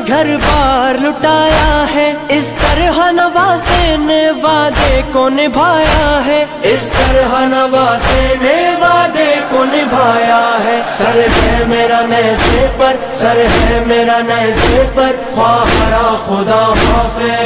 घर बार लुटाया है। इस तरह नवासे ने वादे को निभाया है। इस तरह नवासे ने वादे को निभाया है। सर है मेरा नैसे पर, सर है मेरा नैसे पर ख्वाहरा खुदा हाफे